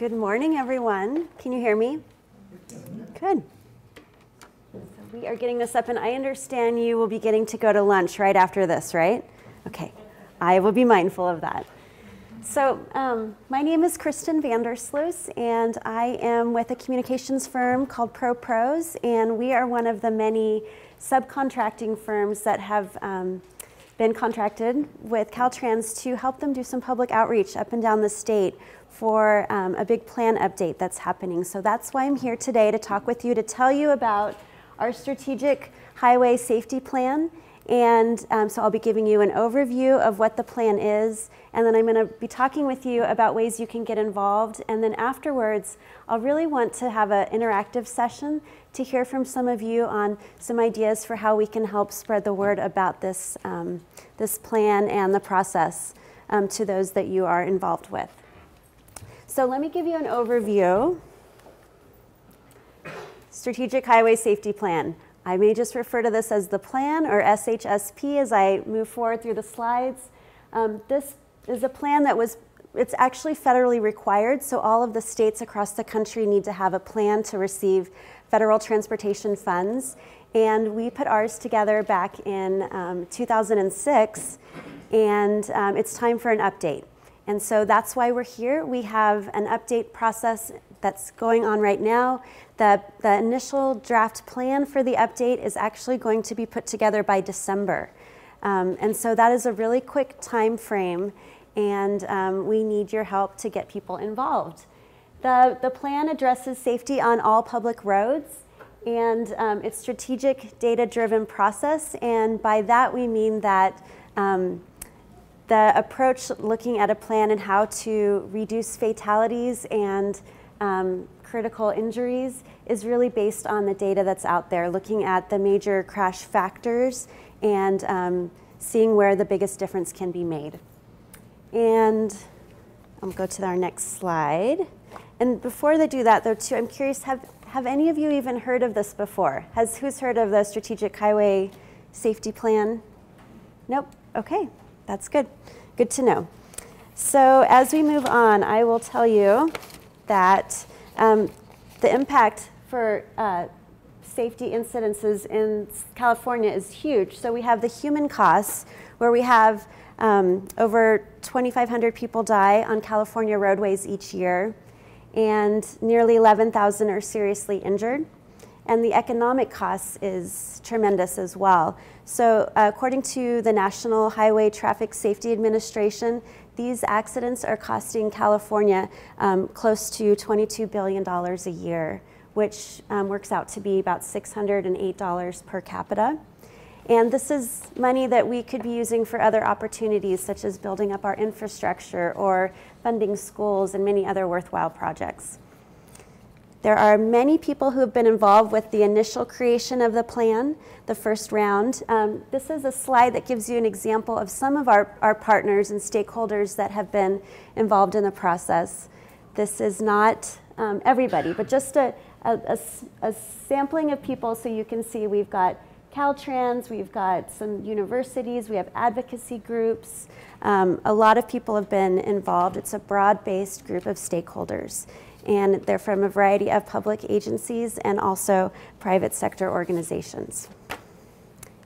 Good morning, everyone. Can you hear me? Good. So we are getting this up, and I understand you will be getting to go to lunch right after this, right? Okay. I will be mindful of that. So, um, my name is Kristen Vandersluis, and I am with a communications firm called ProPros, and we are one of the many subcontracting firms that have um, been contracted with Caltrans to help them do some public outreach up and down the state for um, a big plan update that's happening. So that's why I'm here today to talk with you to tell you about our strategic highway safety plan and um, so I'll be giving you an overview of what the plan is, and then I'm going to be talking with you about ways you can get involved. And then afterwards, I'll really want to have an interactive session to hear from some of you on some ideas for how we can help spread the word about this, um, this plan and the process um, to those that you are involved with. So let me give you an overview. Strategic Highway Safety Plan. I may just refer to this as the plan or SHSP as I move forward through the slides. Um, this is a plan that was, it's actually federally required, so all of the states across the country need to have a plan to receive federal transportation funds. And we put ours together back in um, 2006, and um, it's time for an update. And so that's why we're here. We have an update process that's going on right now. The, the initial draft plan for the update is actually going to be put together by December. Um, and so that is a really quick time frame, and um, we need your help to get people involved. The, the plan addresses safety on all public roads, and um, it's strategic data-driven process, and by that we mean that um, the approach looking at a plan and how to reduce fatalities and um, critical injuries is really based on the data that's out there, looking at the major crash factors and um, seeing where the biggest difference can be made. And I'll go to our next slide. And before they do that, though, too, I'm curious, have, have any of you even heard of this before? Has, who's heard of the Strategic Highway Safety Plan? Nope, okay, that's good. Good to know. So as we move on, I will tell you that um, the impact for uh, safety incidences in California is huge. So we have the human costs, where we have um, over 2,500 people die on California roadways each year, and nearly 11,000 are seriously injured. And the economic cost is tremendous as well. So, uh, according to the National Highway Traffic Safety Administration, these accidents are costing California um, close to $22 billion a year, which um, works out to be about $608 per capita. And this is money that we could be using for other opportunities, such as building up our infrastructure or funding schools and many other worthwhile projects. There are many people who have been involved with the initial creation of the plan, the first round. Um, this is a slide that gives you an example of some of our, our partners and stakeholders that have been involved in the process. This is not um, everybody, but just a, a, a, a sampling of people so you can see we've got Caltrans, we've got some universities, we have advocacy groups. Um, a lot of people have been involved. It's a broad-based group of stakeholders and they're from a variety of public agencies and also private sector organizations.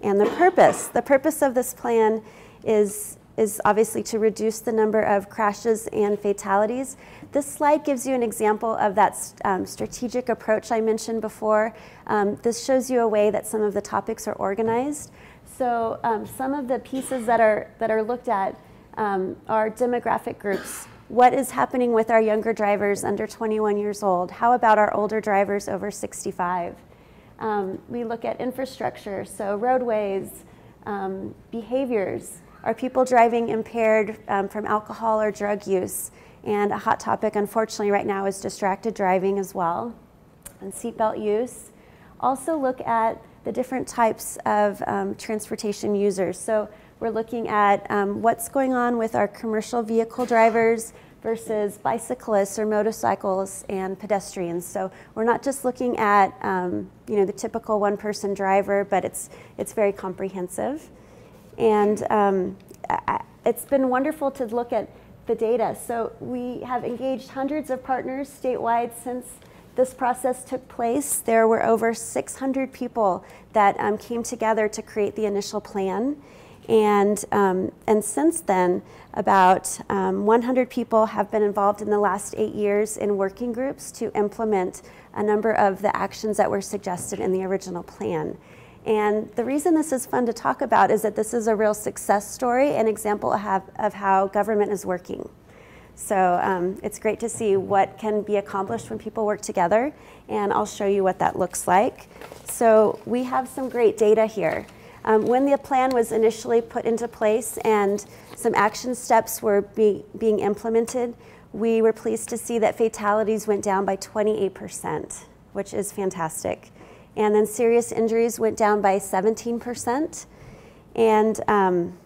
And the purpose, the purpose of this plan is, is obviously to reduce the number of crashes and fatalities. This slide gives you an example of that um, strategic approach I mentioned before. Um, this shows you a way that some of the topics are organized. So um, some of the pieces that are, that are looked at um, are demographic groups what is happening with our younger drivers under 21 years old? How about our older drivers over 65? Um, we look at infrastructure, so roadways, um, behaviors. Are people driving impaired um, from alcohol or drug use? And a hot topic, unfortunately, right now is distracted driving as well, and seatbelt use. Also, look at the different types of um, transportation users. So, we're looking at um, what's going on with our commercial vehicle drivers versus bicyclists or motorcycles and pedestrians. So we're not just looking at um, you know the typical one-person driver, but it's it's very comprehensive, and um, it's been wonderful to look at the data. So we have engaged hundreds of partners statewide since this process took place. There were over 600 people that um, came together to create the initial plan. And, um, and since then, about um, 100 people have been involved in the last eight years in working groups to implement a number of the actions that were suggested in the original plan. And the reason this is fun to talk about is that this is a real success story, an example of, how government is working. So um, it's great to see what can be accomplished when people work together, and I'll show you what that looks like. So we have some great data here. Um, when the plan was initially put into place and some action steps were be, being implemented, we were pleased to see that fatalities went down by 28%, which is fantastic. And then serious injuries went down by 17%. And um,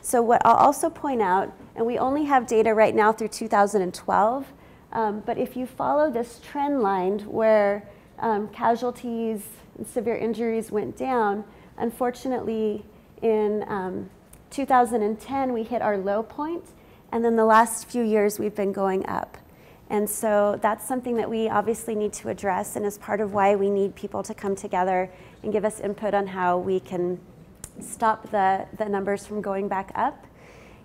so, what I'll also point out, and we only have data right now through 2012, um, but if you follow this trend line where um, casualties and severe injuries went down, unfortunately, in um, 2010, we hit our low point, and then the last few years we've been going up. And so that's something that we obviously need to address, and is part of why we need people to come together and give us input on how we can stop the, the numbers from going back up.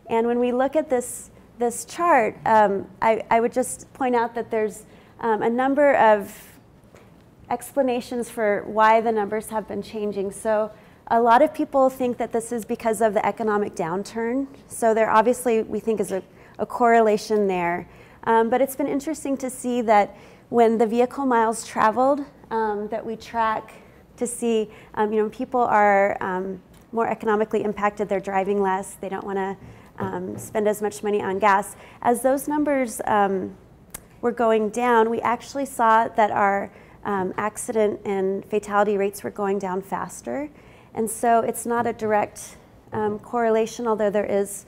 And when we look at this, this chart, um, I, I, would just point out that there's um, a number of explanations for why the numbers have been changing. So a lot of people think that this is because of the economic downturn. So there obviously, we think, is a, a correlation there. Um, but it's been interesting to see that when the vehicle miles traveled um, that we track to see, um, you know, people are um, more economically impacted, they're driving less, they don't want to um, spend as much money on gas. As those numbers um, were going down, we actually saw that our accident and fatality rates were going down faster. And so it's not a direct correlation, although there is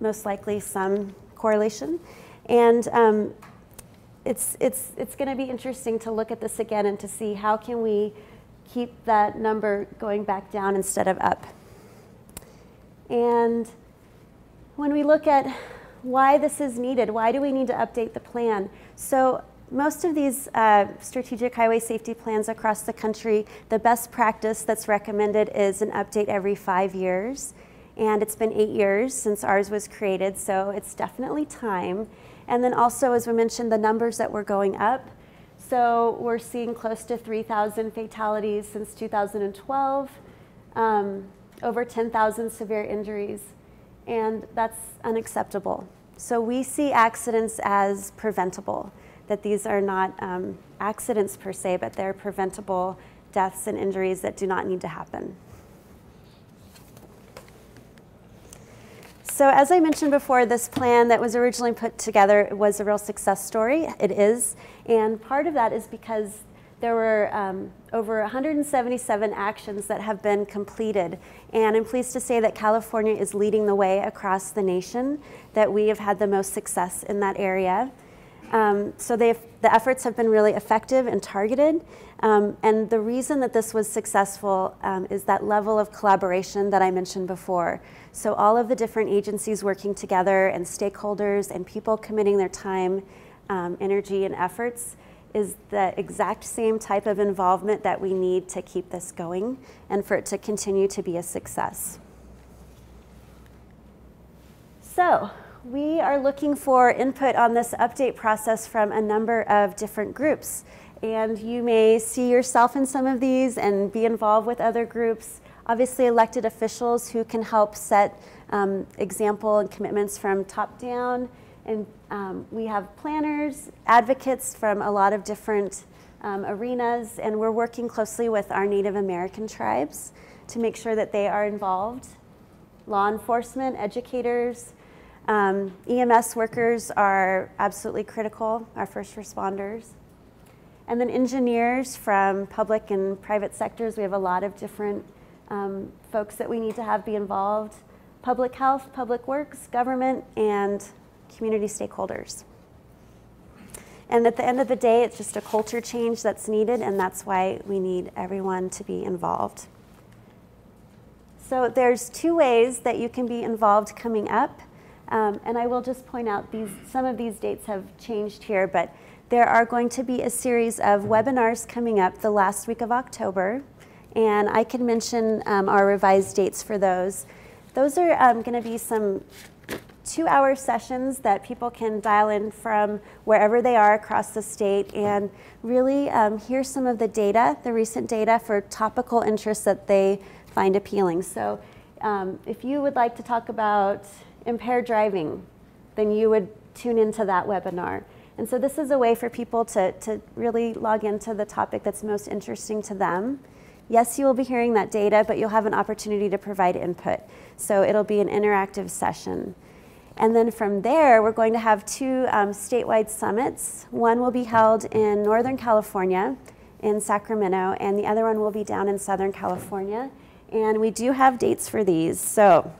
most likely some correlation. And um, it's, it's, it's going to be interesting to look at this again and to see how can we keep that number going back down instead of up. And when we look at why this is needed, why do we need to update the plan? So most of these uh, strategic highway safety plans across the country, the best practice that's recommended is an update every five years. And it's been eight years since ours was created, so it's definitely time. And then also, as we mentioned, the numbers that were going up. So we're seeing close to 3,000 fatalities since 2012, um, over 10,000 severe injuries, and that's unacceptable. So we see accidents as preventable, that these are not um, accidents per se, but they're preventable deaths and injuries that do not need to happen. So as I mentioned before, this plan that was originally put together was a real success story. It is. And part of that is because there were um, over 177 actions that have been completed. And I'm pleased to say that California is leading the way across the nation, that we have had the most success in that area. Um, so the efforts have been really effective and targeted. Um, and the reason that this was successful um, is that level of collaboration that I mentioned before. So all of the different agencies working together and stakeholders and people committing their time, um, energy, and efforts is the exact same type of involvement that we need to keep this going and for it to continue to be a success. So we are looking for input on this update process from a number of different groups. And you may see yourself in some of these and be involved with other groups obviously elected officials who can help set um, example and commitments from top down. And um, we have planners, advocates from a lot of different um, arenas, and we're working closely with our Native American tribes to make sure that they are involved. Law enforcement, educators, um, EMS workers are absolutely critical, our first responders. And then engineers from public and private sectors, we have a lot of different um, folks that we need to have be involved public health, public works, government, and community stakeholders. And at the end of the day, it's just a culture change that's needed, and that's why we need everyone to be involved. So there's two ways that you can be involved coming up. Um, and I will just point out these some of these dates have changed here, but there are going to be a series of webinars coming up the last week of October, and I can mention um, our revised dates for those. Those are um, going to be some two hour sessions that people can dial in from wherever they are across the state and really um, hear some of the data, the recent data for topical interests that they find appealing. So um, if you would like to talk about impaired driving, then you would tune into that webinar. And so this is a way for people to, to really log into the topic that's most interesting to them. Yes, you will be hearing that data, but you'll have an opportunity to provide input. So it'll be an interactive session. And then from there, we're going to have two um, statewide summits. One will be held in Northern California, in Sacramento, and the other one will be down in Southern California. And we do have dates for these. So,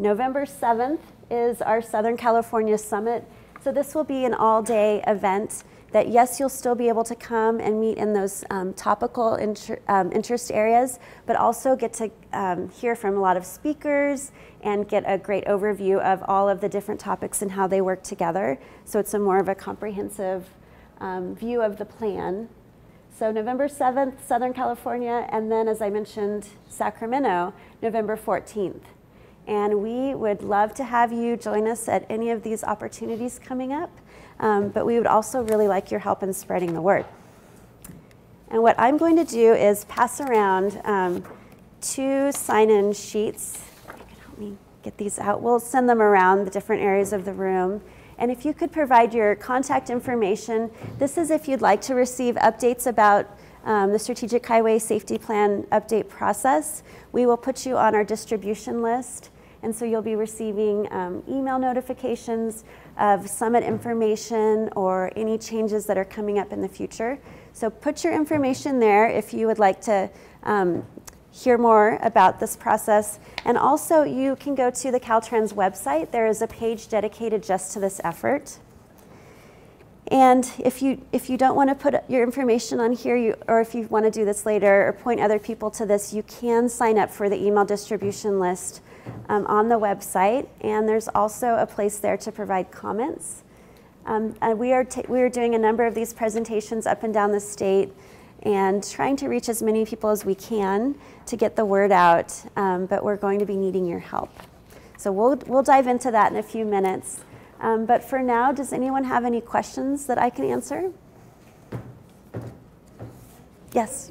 November 7th is our Southern California Summit. So, this will be an all day event that yes, you'll still be able to come and meet in those um, topical inter um, interest areas, but also get to um, hear from a lot of speakers and get a great overview of all of the different topics and how they work together. So it's a more of a comprehensive um, view of the plan. So November 7th, Southern California, and then as I mentioned, Sacramento, November 14th. And we would love to have you join us at any of these opportunities coming up. Um, but we would also really like your help in spreading the word. And what I'm going to do is pass around um, two sign-in sheets. You can help me get these out. We'll send them around the different areas of the room. And if you could provide your contact information, this is if you'd like to receive updates about um, the Strategic Highway Safety Plan update process. We will put you on our distribution list. And so you'll be receiving um, email notifications of summit information or any changes that are coming up in the future. So put your information there if you would like to um, hear more about this process. And also you can go to the Caltrans website. There is a page dedicated just to this effort. And if you, if you don't want to put your information on here, you, or if you want to do this later or point other people to this, you can sign up for the email distribution list um, on the website, and there's also a place there to provide comments. Um, and we are, we are doing a number of these presentations up and down the state and trying to reach as many people as we can to get the word out, um, but we're going to be needing your help. So we'll, we'll dive into that in a few minutes. Um, but for now, does anyone have any questions that I can answer? Yes?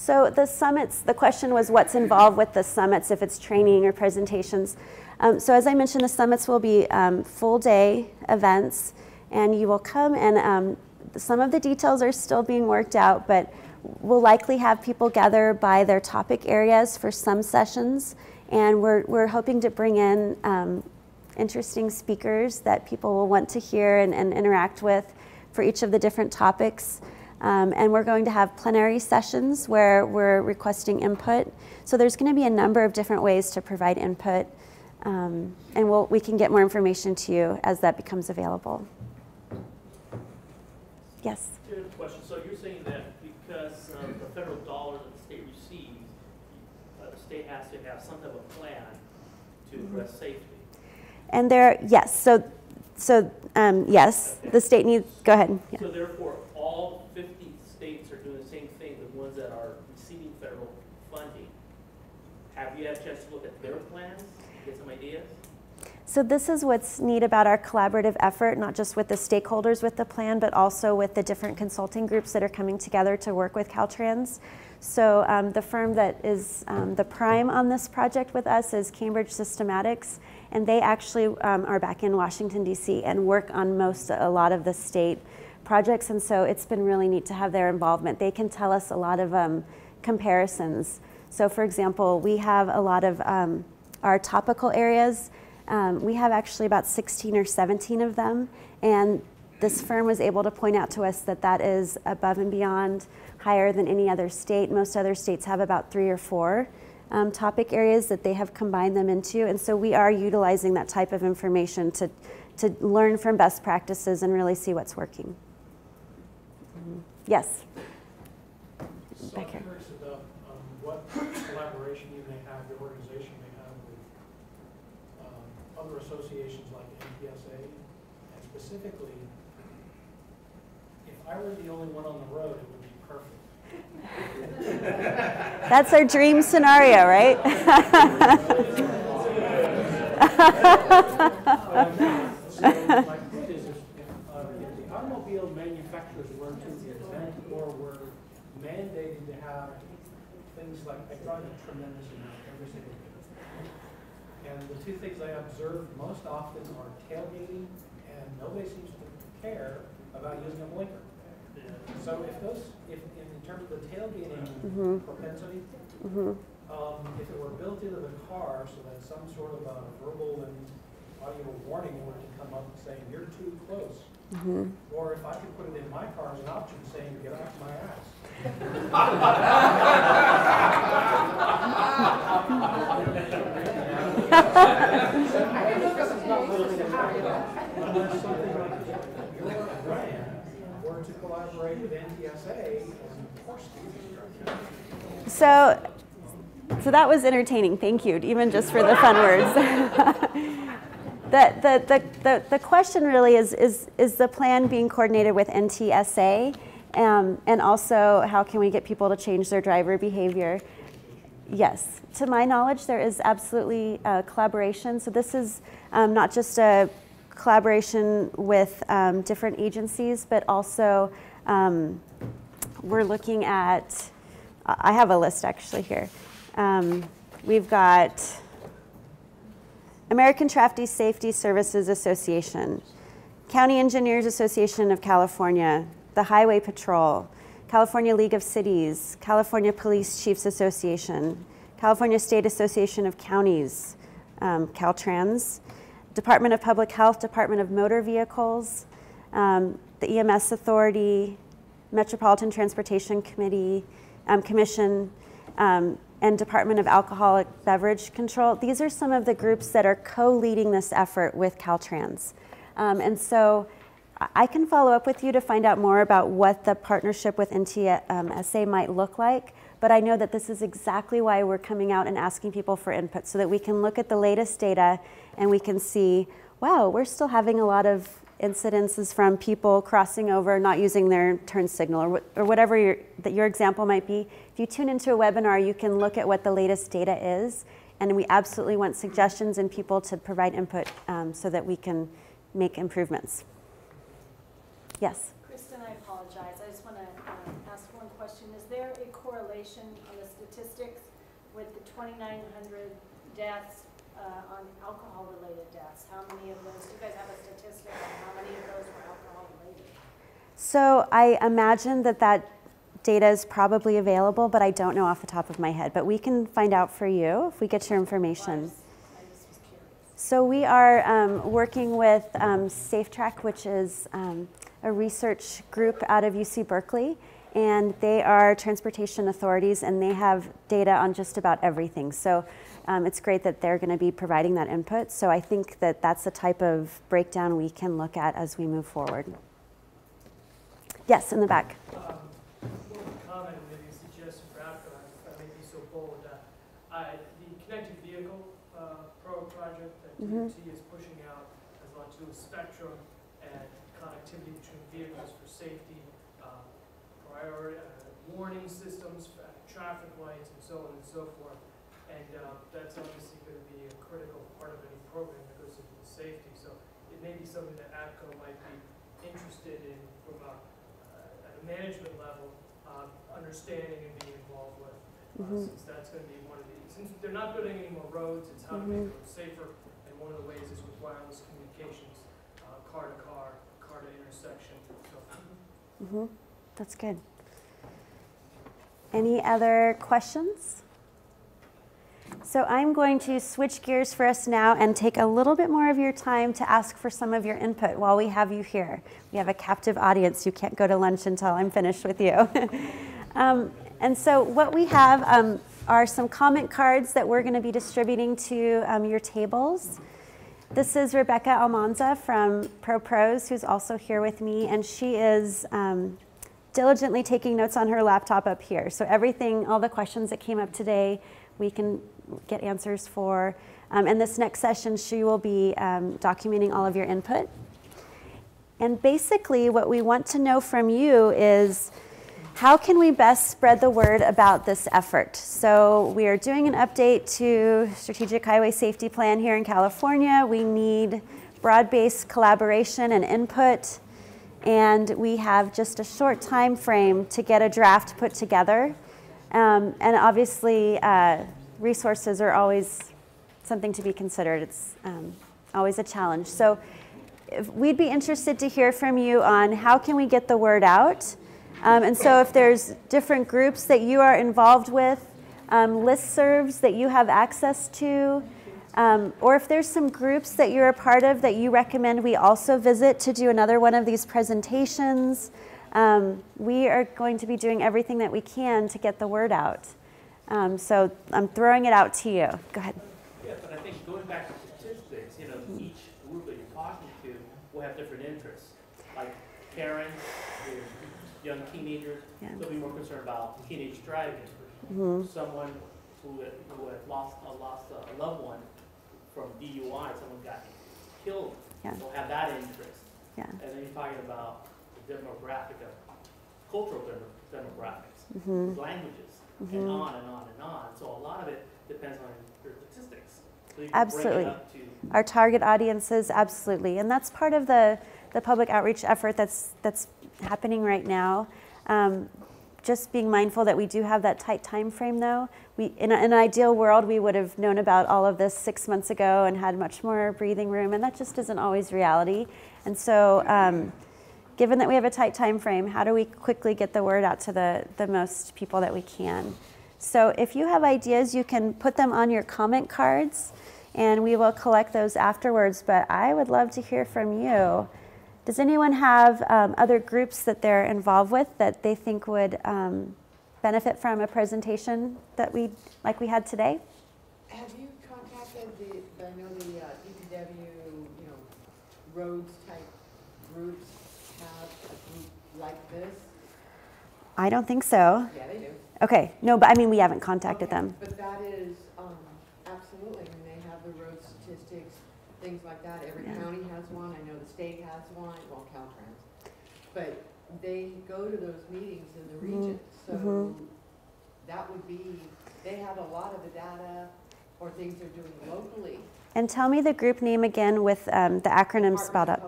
So the summits, the question was what's involved with the summits, if it's training or presentations. Um, so as I mentioned, the summits will be um, full day events and you will come and um, some of the details are still being worked out, but we'll likely have people gather by their topic areas for some sessions. And we're, we're hoping to bring in um, interesting speakers that people will want to hear and, and interact with for each of the different topics. Um, and we're going to have plenary sessions where we're requesting input. So there's going to be a number of different ways to provide input. Um, and we'll, we can get more information to you as that becomes available. Yes? question. So you're saying that because um, the federal dollars that the state receives, uh, the state has to have some type of plan to address safety. And there, yes. So, so um, yes, okay. the state needs. Go ahead. Yeah. So therefore, all 50 states are doing the same thing, the ones that are receiving federal funding. Have you had a chance to look at their plans, get some ideas? So this is what's neat about our collaborative effort, not just with the stakeholders with the plan, but also with the different consulting groups that are coming together to work with Caltrans. So um, the firm that is um, the prime on this project with us is Cambridge Systematics, and they actually um, are back in Washington, D.C. and work on most, a lot of the state projects, and so it's been really neat to have their involvement. They can tell us a lot of um, comparisons. So for example, we have a lot of um, our topical areas. Um, we have actually about 16 or 17 of them, and this firm was able to point out to us that that is above and beyond higher than any other state. Most other states have about three or four um, topic areas that they have combined them into, and so we are utilizing that type of information to, to learn from best practices and really see what's working. Yes. So Back here. Um, what collaboration you may have, your organization may have with um, other associations like NPSA, and specifically, if I were the only one on the road, it would be perfect. That's our dream scenario, right? So point is, if uh, if the automobile manufacturers were to invent or were mandated to have things like, I drive a tremendous amount every single day. And the two things I observe most often are tailgating, and nobody seems to care about using a blinker. So if those, if, in terms of the tailgating Mhm. propensity, Mhm. um, if it were built into the car so that some sort of a verbal and audio warning were to come up saying, you're too close. Mhm. Or if I could put it in my car as an option saying, get off my ass. Unless something like your brand were to collaborate with NHTSA and. So, so that was entertaining. Thank you, even just for the fun words. the, the, the, the, question really is, is, is the plan being coordinated with NHTSA? Um, and also, how can we get people to change their driver behavior? Yes, to my knowledge, there is absolutely uh, collaboration. So this is um, not just a collaboration with um, different agencies, but also um, we're looking at. I have a list actually here. Um, we've got American Traffic Safety Services Association, County Engineers Association of California, the Highway Patrol, California League of Cities, California Police Chiefs Association, California State Association of Counties, um, Caltrans, Department of Public Health, Department of Motor Vehicles, um, the EMS Authority, Metropolitan Transportation Committee, um, Commission, um, and Department of Alcoholic Beverage Control. These are some of the groups that are co-leading this effort with Caltrans. Um, and so I- can follow up with you to find out more about what the partnership with NHTSA might look like. But I know that this is exactly why we're coming out and asking people for input so that we can look at the latest data and we can see, wow, we're still having a lot of incidences from people crossing over, not using their turn signal, or, or whatever your, that your example might be. If you tune into a webinar, you can look at what the latest data is, and we absolutely want suggestions and people to provide input um, so that we can make improvements. Yes. Kristen, I apologize. I just want to ask one question. Is there a correlation on the statistics with the 2,900 deaths uh, on alcohol-related deaths? How many of those, do you guys have a statistic on how many of those were alcohol-related? So I imagine that that data is probably available, but I don't know off the top of my head. But we can find out for you if we get your information. just I just was curious. So we are um, working with um, SafeTREC, which is um, a research group out of UC Berkeley, and they are transportation authorities, and they have data on just about everything. So um, it's great that they're going to be providing that input. So I think that that's the type of breakdown we can look at as we move forward. Yes, in the back. Um, comment, maybe suggestion for APCO, if I may be so bold, uh, I- the connected vehicle uh, pro project that Mhm. DOT is pushing out has to a spectrum and connectivity between vehicles for safety, uh, priority, uh, warning systems, traffic lights, and so on and so forth. And uh, that's obviously going to be a critical part of any program that goes into safety. So it may be something that APCO might be interested in from a uh, at a management level, um, understanding and being involved with, uh, Mhm. since that's gonna be one of the, since they're not building any more roads, it's how to make them safer, and one of the ways is with wireless communications, uh, car to car, car to intersection, so. hmm That's good. Any other questions? So I'm going to switch gears for us now and take a little bit more of your time to ask for some of your input while we have you here. We have a captive audience. You can't go to lunch until I'm finished with you. um, and so what we have um, are some comment cards that we're going to be distributing to um, your tables. This is Rebecca Almanza from ProPros, who's also here with me, and she is um, diligently taking notes on her laptop up here. So everything, all the questions that came up today, we can get answers for. Um, and this next session, she will be um, documenting all of your input. And basically, what we want to know from you is how can we best spread the word about this effort? So, we are doing an update to Strategic Highway Safety Plan here in California. We need broad based collaboration and input. And we have just a short time frame to get a draft put together. Um, and obviously, uh, resources are always something to be considered. It's um, always a challenge. So, if we'd be interested to hear from you on how can we get the word out. Um, and so, if there's different groups that you are involved with, um, listservs that you have access to, um, or if there's some groups that you're a part of that you recommend we also visit to do another one of these presentations, um, we are going to be doing everything that we can to get the word out. Um, so I'm throwing it out to you. Go ahead. Yeah, but I think going back to statistics, you know, each group that you're talking to will have different interests. Like Karen, with young teenagers, Yeah. they'll be more concerned about teenage driving. Mhm. Someone who had, who had lost, uh, lost a loved one from DUI, someone got killed, Yeah. will have that interest. Yeah. And then you're talking about the demographic of, cultural demo- demographics, Mhm. languages, Mhm. and on and on and on. So a lot of it depends on your statistics. So you Absolutely. Bring it up to, Our target audiences, absolutely, and that's part of the, the public outreach effort that's that's happening right now. Um, just being mindful that we do have that tight time frame, though. We, in, a, in an ideal world, we would have known about all of this six months ago and had much more breathing room, and that just isn't always reality. And so, um, given that we have a tight time frame, how do we quickly get the word out to the, the most people that we can? So if you have ideas, you can put them on your comment cards and we will collect those afterwards. But I would love to hear from you. Does anyone have um, other groups that they're involved with that they think would um, benefit from a presentation that we, like we had today? Have you contacted the, I know the uh, DPW, you know, roads type groups have a group like this? I don't think so. Yeah, they do. Okay, no, but I mean, we haven't contacted Okay, them. But that is, um, absolutely, I mean, they have the road statistics, things like that. Every Yeah. county has one, I know the state has one, well, Caltrans. But they go to those meetings in the Mhm, region, so mhm. that would be, they have a lot of the data or things they're doing locally. And tell me the group name again with um, the acronym Department spelled out.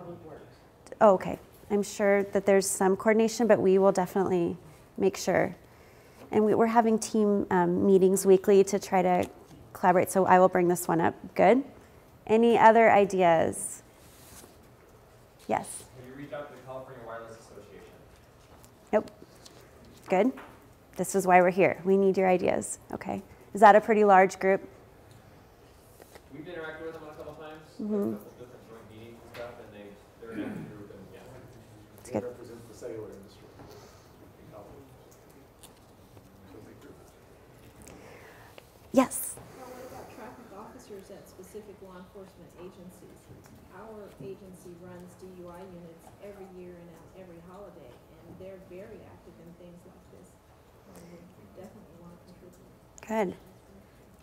Oh, okay. I'm sure that there's some coordination, but we will definitely make sure. And we, we're having team um, meetings weekly to try to collaborate, so I will bring this one up. Good. Any other ideas? Yes. Have you reached out to the California Wireless Association? Nope. Good. This is why we're here. We need your ideas. Okay. Is that a pretty large group? We've interacted with them a couple times, like Mhm. a couple different joint meetings and stuff, and they, they're an active group, and yeah. It's good. represents the cellular industry in California. So big group. Yes. Now, what about traffic officers at specific law enforcement agencies? Our agency runs DUI units every year and every holiday, and they're very active in things like this. Definitely want to contribute. Good.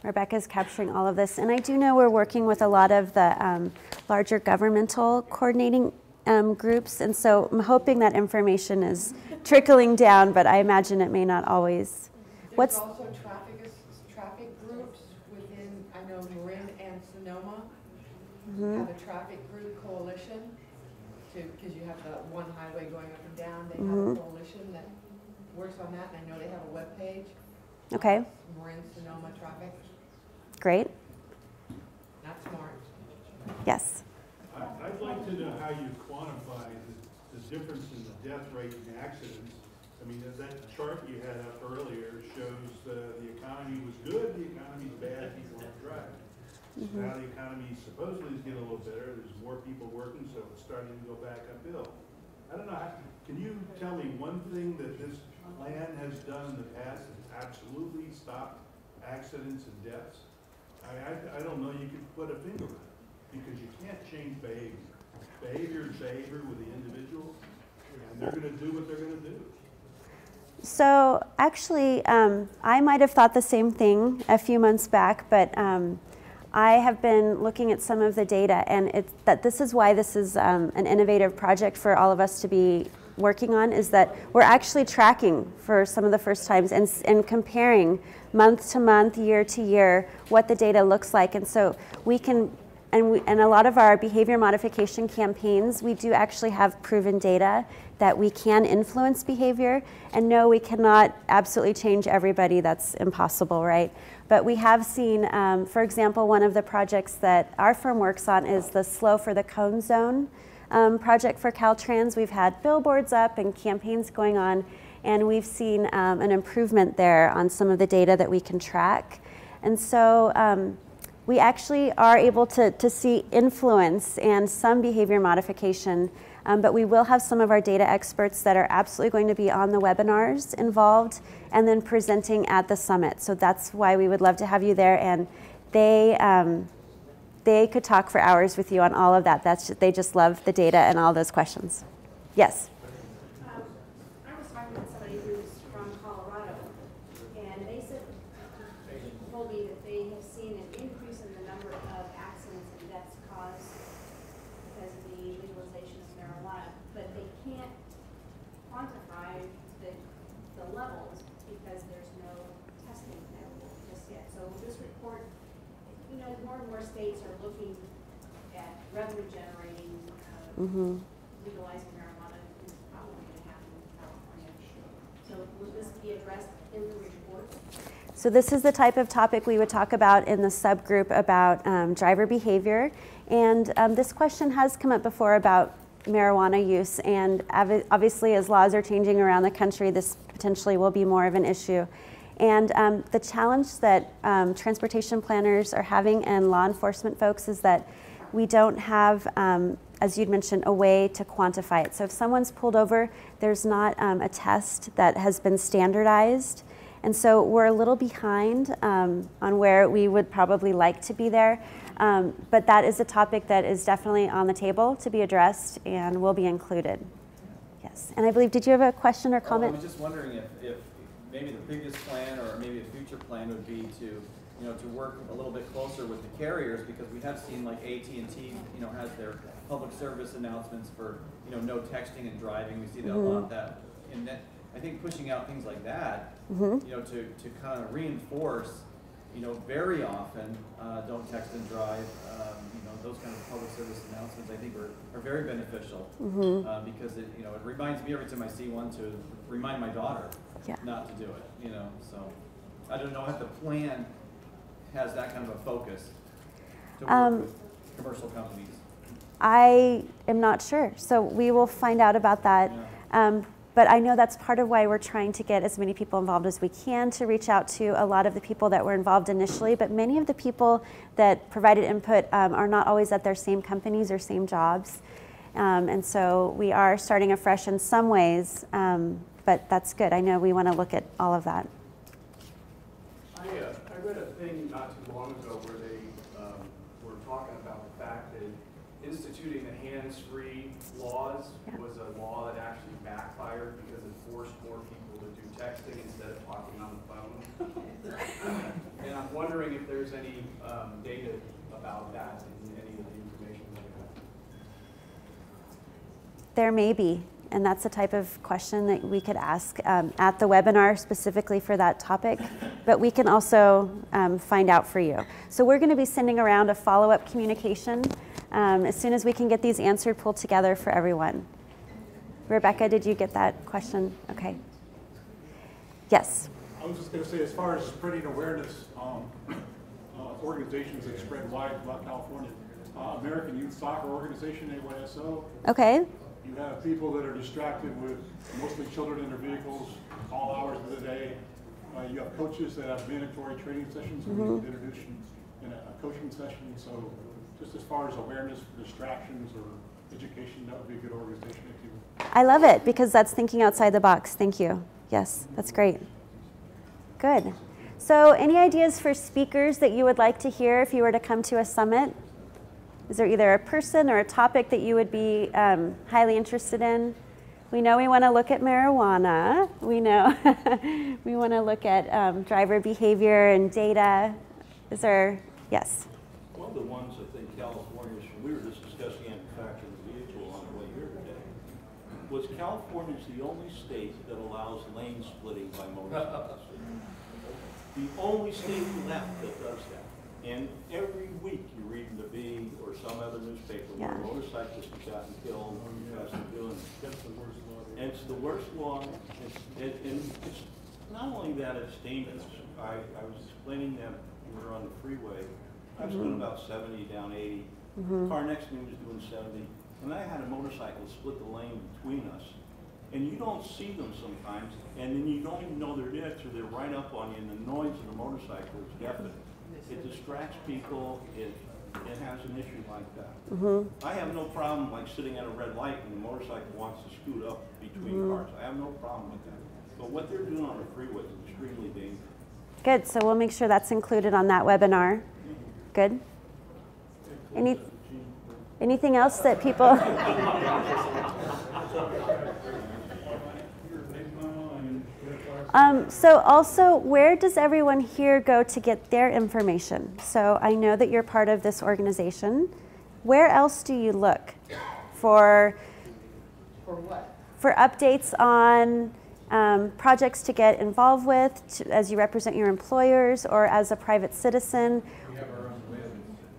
Rebecca's capturing all of this. And I do know we're working with a lot of the um, larger governmental coordinating um, groups. And so I'm hoping that information is trickling down, but I imagine it may not always. What's- also traffic, as- traffic groups within, I know Marin and Sonoma Mhm. have a traffic group coalition to, because you have the one highway going up and down, they have Mhm. a coalition that works on that, and I know they have a webpage. Okay, Marin Sonoma Traffic, great. not smart. Yes. I- I'd like to know how you quantify the, the difference in the death rate in accidents. I mean, that- that chart you had up earlier shows uh, the economy was good, the economy's bad, people aren't driving. Now the economy supposedly is getting a little better, there's more people working, so it's starting to go back uphill. I don't know, can you tell me one thing that this plan has done in the past that's absolutely stopped accidents and deaths? I, I, I don't know you could put a finger on it, because you can't change behavior. Behavior is behavior with the individual, and they're gonna do what they're gonna do. So actually, um, I might have thought the same thing a few months back, but um, I have been looking at some of the data, and it's that this is why this is um, an innovative project for all of us to be working on. Is that we're actually tracking for some of the first times and, and comparing month to month, year to year, what the data looks like, and so we can. And, we, and a lot of our behavior modification campaigns, we do actually have proven data that we can influence behavior. And no, we cannot absolutely change everybody. That's impossible, right? But we have seen, um, for example, one of the projects that our firm works on is the Slow for the Cone Zone um, project for Caltrans. We've had billboards up and campaigns going on, and we've seen um, an improvement there on some of the data that we can track. And so um, we actually are able to, to see influence and some behavior modification. Um, but we will have some of our data experts that are absolutely going to be on the webinars involved and then presenting at the summit. So that's why we would love to have you there. And they, um, they could talk for hours with you on all of that. That's they just love the data and all those questions. Yes. Um, I was talking with somebody who's from Colorado, and they said, told me that they have seen an increase in the number of accidents and deaths caused because of the legalization of marijuana, but they can't quantify the, the levels because there's no testing available just yet. So this report, you know, more and more states are looking at revenue generating, uh, hmm legalizing marijuana is probably gonna happen in California. So will this be addressed in the report? So this is the type of topic we would talk about in the subgroup about um, driver behavior. And um, this question has come up before about marijuana use. And obvi- obviously, as laws are changing around the country, this potentially will be more of an issue. And um, the challenge that um, transportation planners are having and law enforcement folks is that we don't have, um, as you'd mentioned, a way to quantify it. So if someone's pulled over, there's not um, a test that has been standardized. And so we're a little behind um, on where we would probably like to be there. Um, but that is a topic that is definitely on the table to be addressed and will be included. Yes. And I believe, did you have a question or Well, I comment? was just wondering if, if maybe the previous plan or maybe a future plan would be to, you know, to work a little bit closer with the carriers because we have seen like AT&T, you know, has their public service announcements for, you know, no texting and driving. We see that a lot that, and that, I think pushing out things like that, Mhm. you know, to, to kind of reinforce, you know, very often, uh, don't text and drive, um, you know, those kind of public service announcements, I think are, are very beneficial. Mhm. Uh, because it, you know, it reminds me every time I see one to remind my daughter Yeah. not to do it, you know, so. I don't know if the plan has that kind of a focus to work Um, with commercial companies. I am not sure. So we will find out about that. Yeah. Um, but I know that's part of why we're trying to get as many people involved as we can to reach out to a lot of the people that were involved initially. But many of the people that provided input um, are not always at their same companies or same jobs. Um, and so we are starting afresh in some ways, um, but that's good. I know we want to look at all of that. I, uh, I read a thing not too long ago where they, um, were talking about the fact that instituting the hands-free laws Yeah. was a law that actually backfired because it forced more people to do texting instead of talking on the phone. And I'm wondering if there's any, um, data about that in any of the information that you have. There may be, and that's the type of question that we could ask um, at the webinar specifically for that topic, but we can also um, find out for you. So we're going to be sending around a follow-up communication um, as soon as we can get these answered pulled together for everyone. Rebecca, did you get that question? Okay. Yes. I was just gonna say, as far as spreading awareness, um, uh, organizations that spread wide throughout California, uh, American Youth Soccer Organization, AYSO, Okay. You have people that are distracted with mostly children in their vehicles all hours of the day. Uh, you have coaches that have mandatory training sessions, and we could introduce in a a coaching session, so just as far as awareness for distractions or education, that would be a good organization if you I love it because that's thinking outside the box. Thank you. Yes, that's great. Good. So, any ideas for speakers that you would like to hear if you were to come to a summit? Is there either a person or a topic that you would be um, highly interested in? We know we want to look at marijuana. We know we want to look at um, driver behavior and data. Is there, yes? One of the ones I think California, we were just discussing manufacturing the vehicle on the way here today, was California's the only state that allows lane splitting by motorcycles. The only state left that does that. And every week you read in the Bee or some other newspaper where Yeah. motorcyclists have gotten killed because of doing it. That's the worst law. And it's the worst law, it's, it, and it's, not only that it's dangerous, I, I was explaining that we were on the freeway, I was doing mm-hmm. about seventy down eighty, mm-hmm. car next to me was doing seventy, and I had a motorcycle split the lane between us. And you don't see them sometimes, and then you don't even know they're there, so they're right up on you, and the noise of the motorcycle is deafening. It distracts people, it, it has an issue like that. Mm-hmm. I have no problem like sitting at a red light and the motorcycle wants to scoot up between mm-hmm. cars. I have no problem with that. But what they're doing on the freeway is extremely dangerous. Good. So we'll make sure that's included on that webinar. Good. Any, anything else that people? Um, so also, where does everyone here go to get their information? So I know that you're part of this organization. Where else do you look for For what? for updates on um, projects to get involved with to, as you represent your employers or as a private citizen? We have our own web,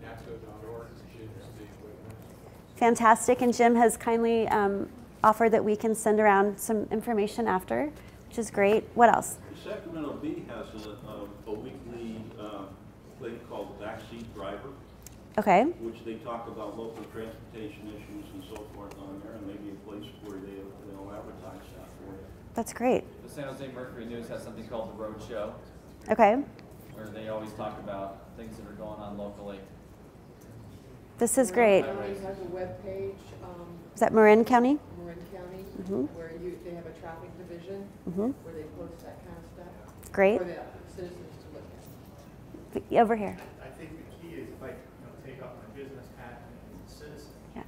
nato.org, Jim's the equipment. Fantastic. And Jim has kindly um, offered that we can send around some information after, which is great. What else? The Sacramento Bee has a, a, a weekly, uh, thing called Backseat Driver, Okay. which they talk about local transportation issues and so forth on there, and maybe a place where they, they'll advertise that for you. That's great. The San Jose Mercury News has something called the Road Show, Okay. where they always talk about things that are going on locally. This is great. County has a webpage, um, Is that Marin County? Marin County, Mhm. where you, they have a traffic division, hmm where they post that kind of stuff. Great. For the citizens to look at. Over here. I think the key is if I, you know, take off my business hat and as a citizen, Yeah.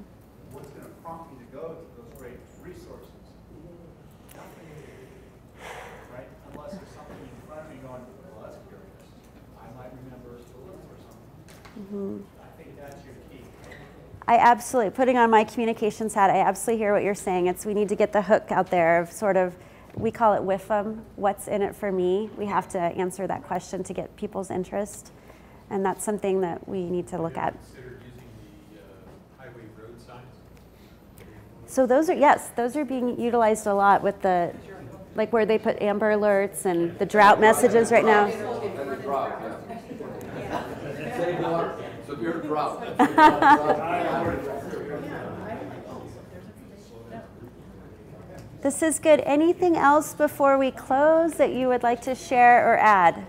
what's gonna prompt me to go to those great resources? Nothing, right? Unless there's something in front of me going, well, that's curious. I might remember to look for something. I think that's your key. I absolutely, putting on my communications hat, I absolutely hear what you're saying. It's we need to get the hook out there of sort of, we call it WIFM, what's in it for me? We have to answer that question to get people's interest. And that's something that we need to look at. The uh, highway road signs? So those are, yes, those are being utilized a lot with the, like where they put amber alerts and the drought messages right now. Severe drought. This is good. Anything else before we close that you would like to share or add?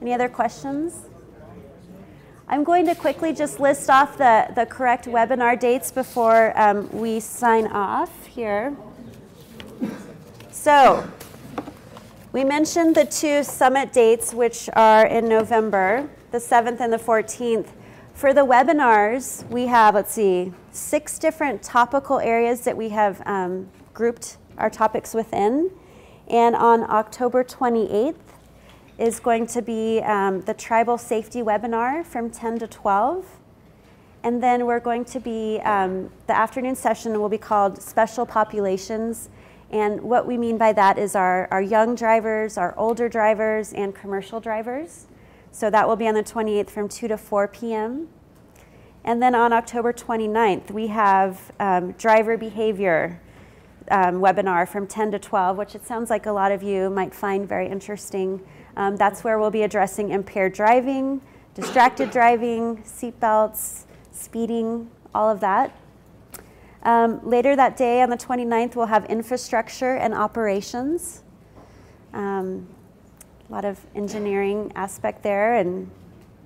Any other questions? I'm going to quickly just list off the, the correct webinar dates before um, we sign off here. So, we mentioned the two summit dates, which are in November, the 7th and the 14th. For the webinars, we have, let's see, six different topical areas that we have um, grouped our topics within. And on October 28th is going to be um, the tribal safety webinar from 10 to 12. And then we're going to be, um, the afternoon session will be called Special Populations. And what we mean by that is our, our young drivers, our older drivers, and commercial drivers. So that will be on the 28th from 2 to 4 p.m. And then on October 29th, we have um, driver behavior um, webinar from 10 to 12, which it sounds like a lot of you might find very interesting. Um, that's where we'll be addressing impaired driving, distracted driving, seatbelts, speeding, all of that. Um, later that day, on the 29th, we'll have infrastructure and operations. Um, a lot of engineering aspect there, and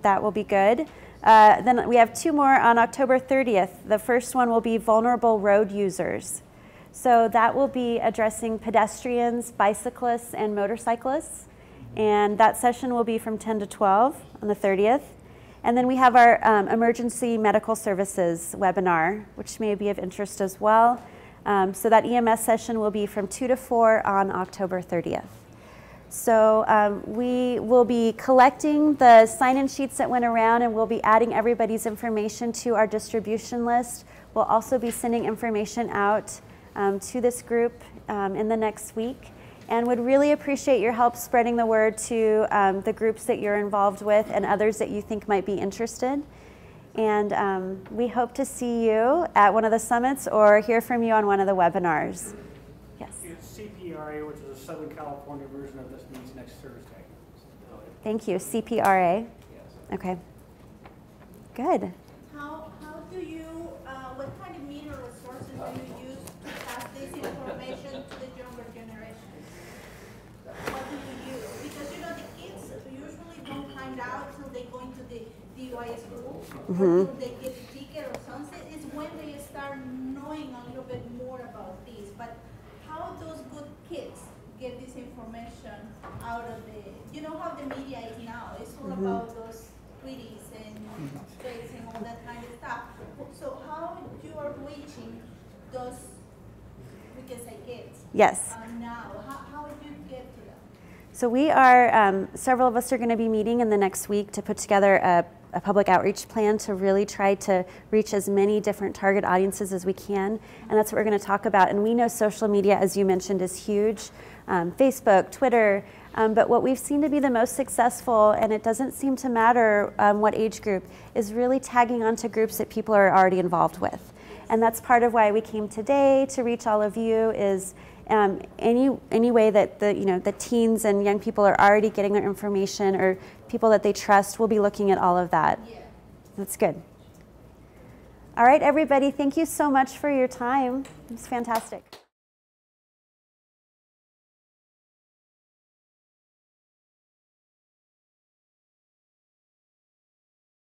that will be good. Uh, then we have two more on October 30th. The first one will be vulnerable road users. So that will be addressing pedestrians, bicyclists, and motorcyclists. And that session will be from 10 to 12 on the 30th. And then we have our um, emergency medical services webinar, which may be of interest as well. Um, so that EMS session will be from 2 to 4 on October 30th. So um, we will be collecting the sign-in sheets that went around and we'll be adding everybody's information to our distribution list. We'll also be sending information out um, to this group um, in the next week and would really appreciate your help spreading the word to um, the groups that you're involved with and others that you think might be interested. And um, we hope to see you at one of the summits or hear from you on one of the webinars. Yes. It's CPRA, which is a Southern California version of this, meets next Thursday. Thank you. CPRA. Yes. Okay. Good. How, how do you, uh, what kind of media resources do you use to pass this information to the younger generation? What do you use? Because, you know, the kids usually don't find out till they go into the DUI school, or till they get or something, is when they start knowing a little bit more about this. But how those good kids get this information out of the, you know how the media is now, it's all about those tweets and threads and all that kind of stuff. So how you are reaching those, we can say kids, Yes. uh, now, how, how you get to them? So we are, um, several of us are going to be meeting in the next week to put together a, a public outreach plan to really try to reach as many different target audiences as we can. And that's what we're going to talk about. And we know social media, as you mentioned, is huge. Um, Facebook, Twitter. Um, but what we've seen to be the most successful, and it doesn't seem to matter um, what age group, is really tagging onto groups that people are already involved with. And that's part of why we came today to reach all of you is um, any any way that the you know the teens and young people are already getting their information or people that they trust, we'll be looking at all of that. Yeah. That's good. All right, everybody, thank you so much for your time. It was fantastic.